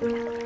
Música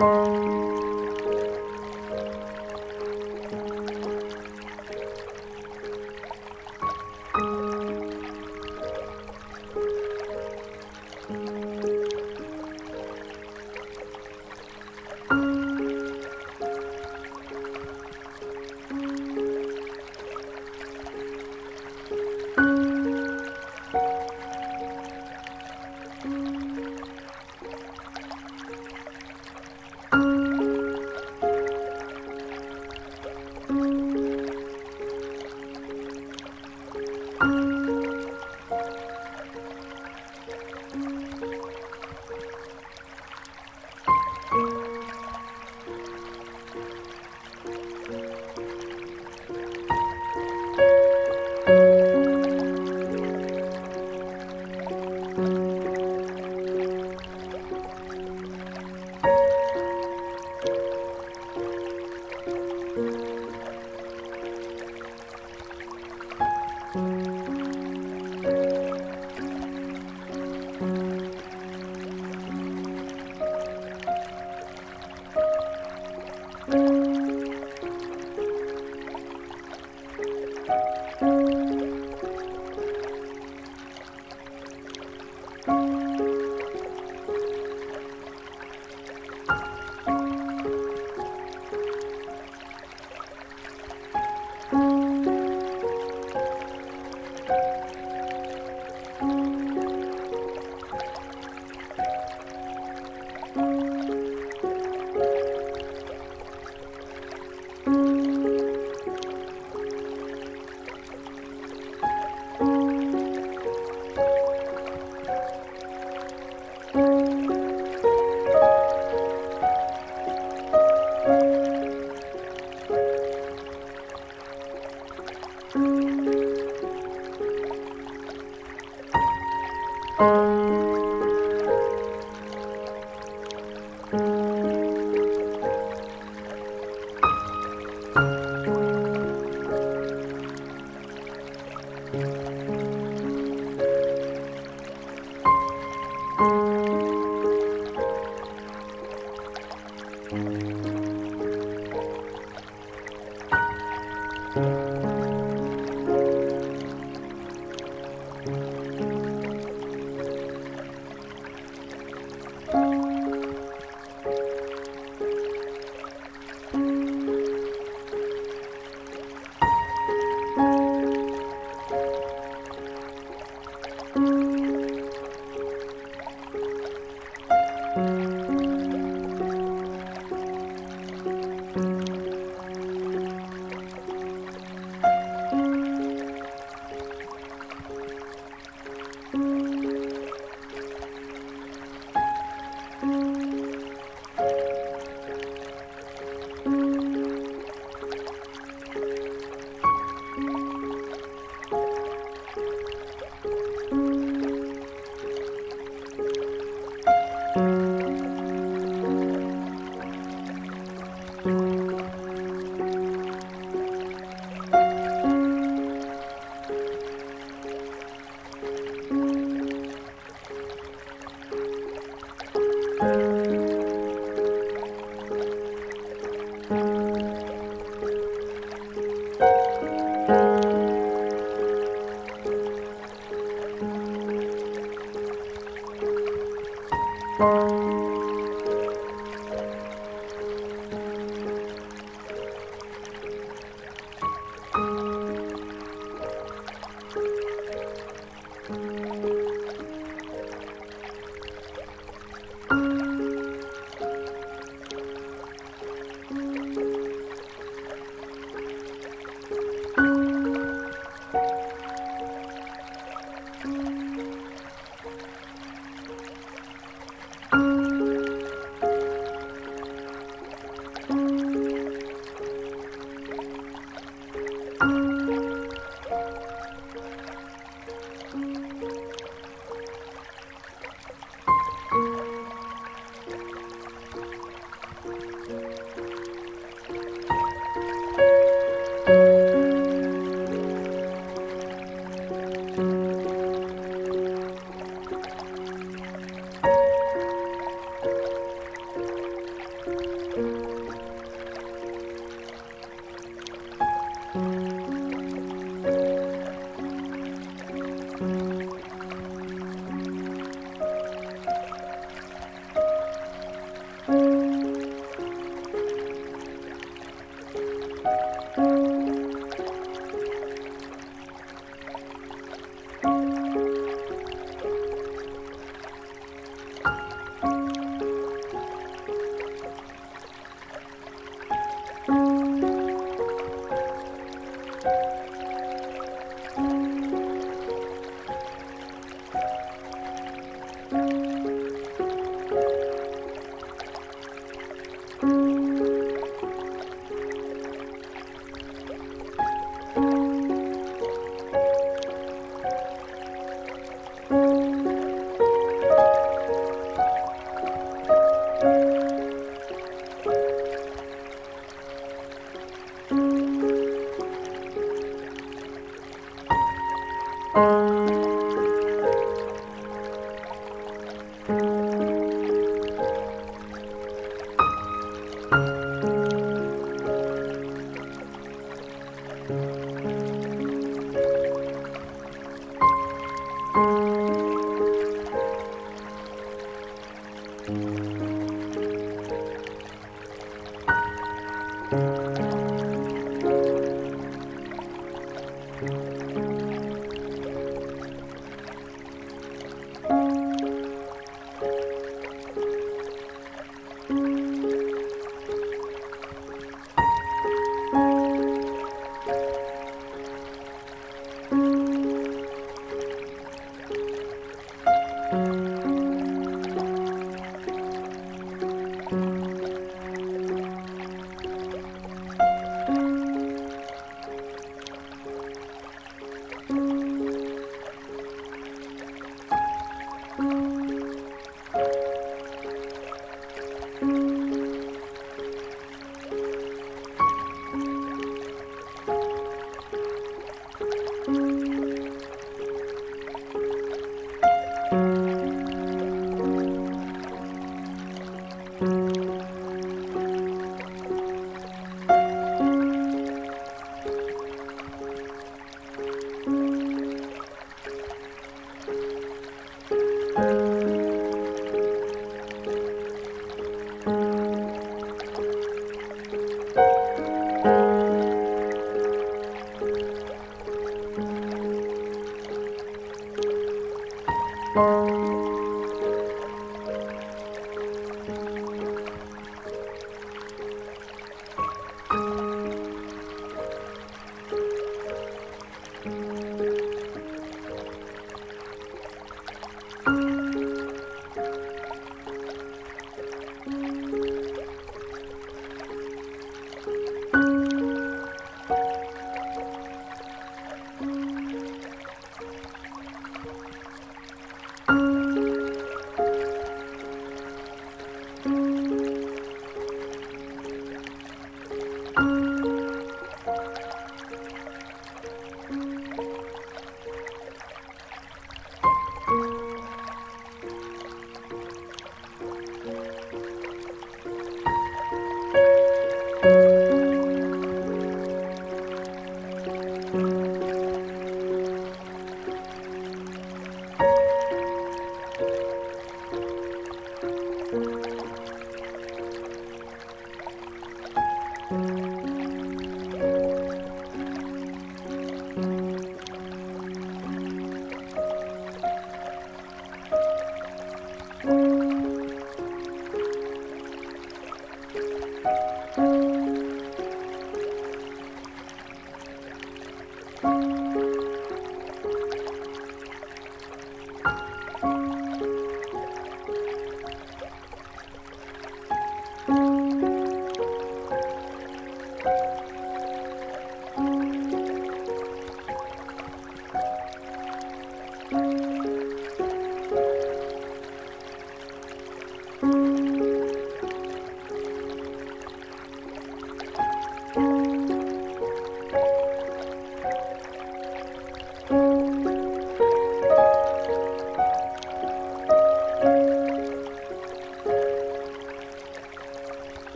Música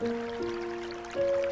Música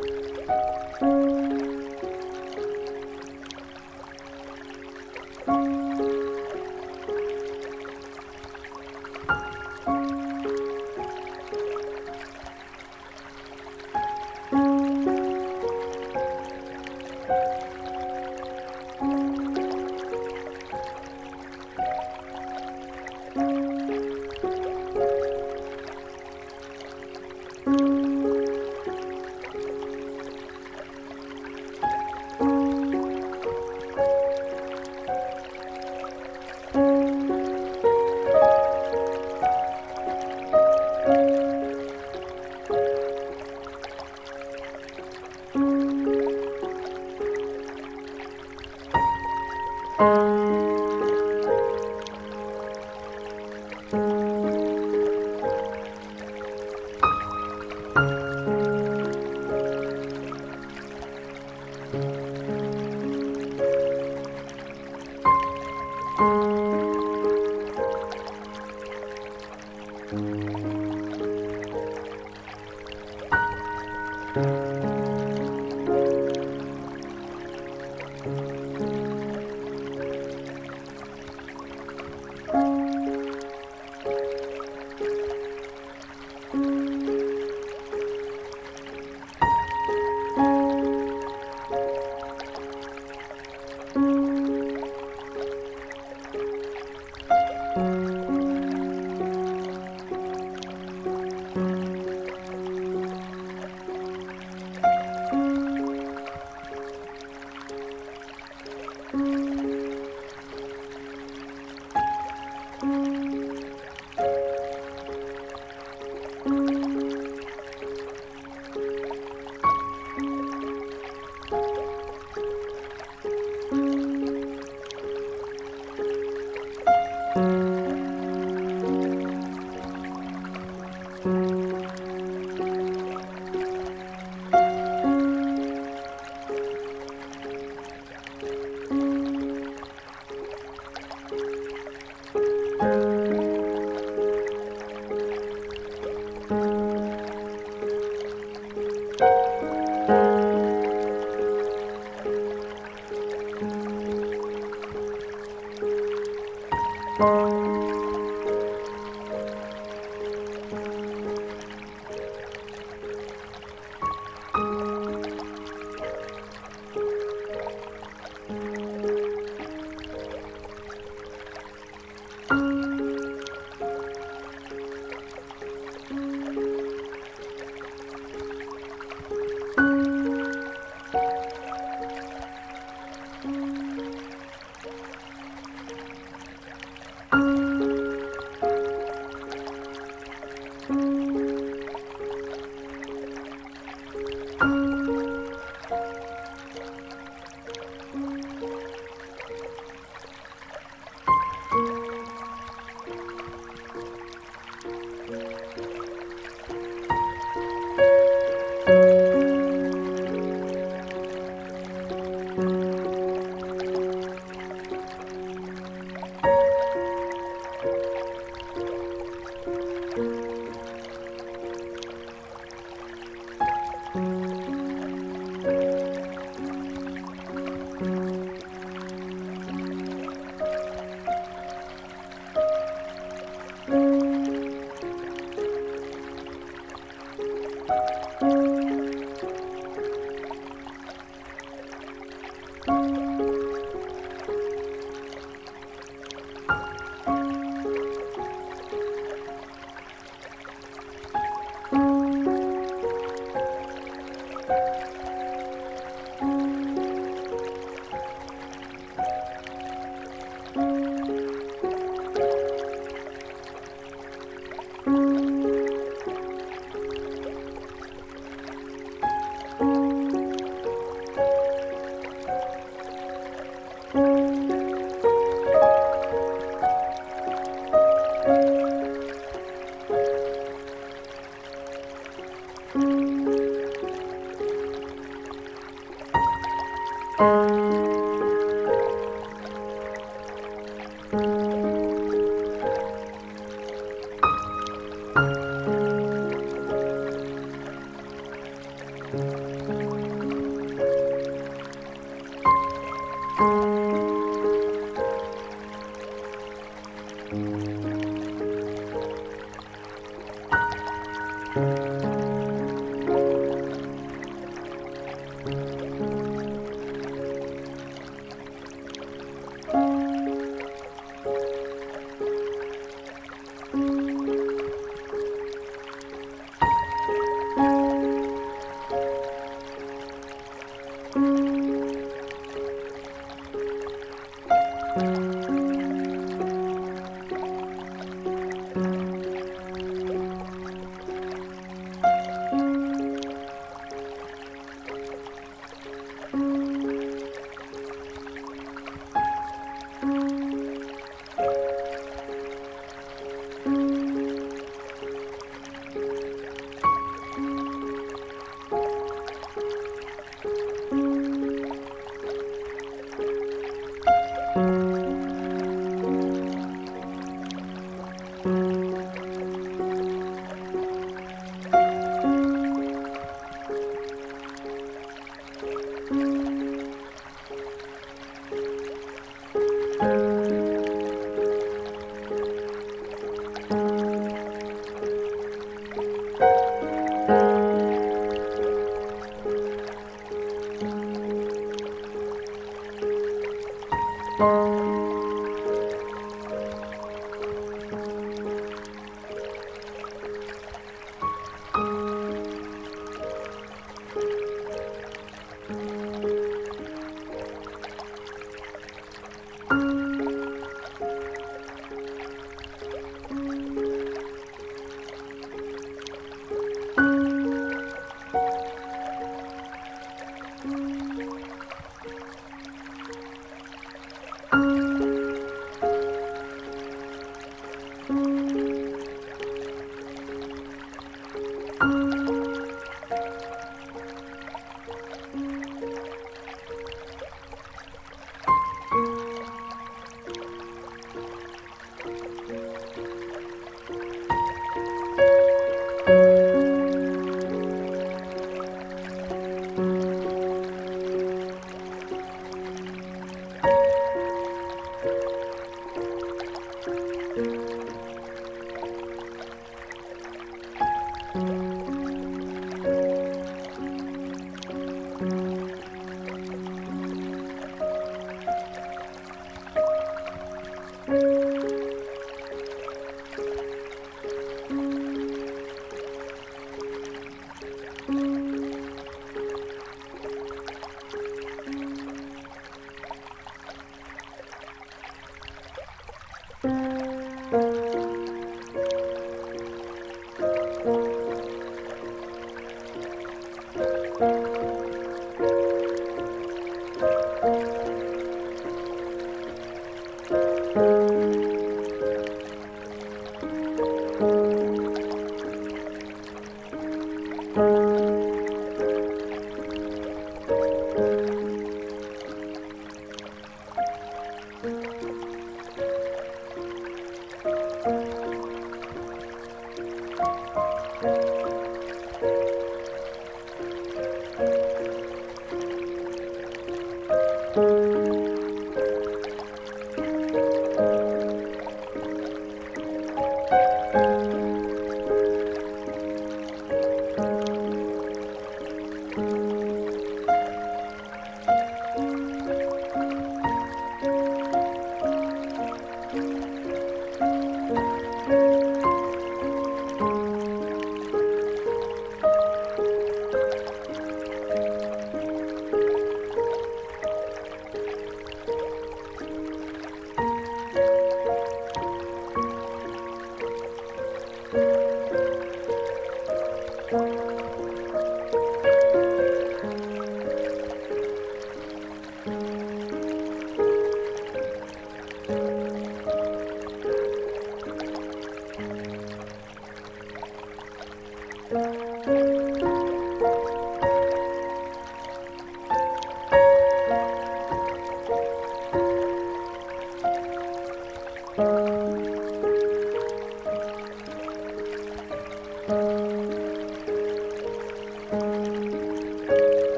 Música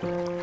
Música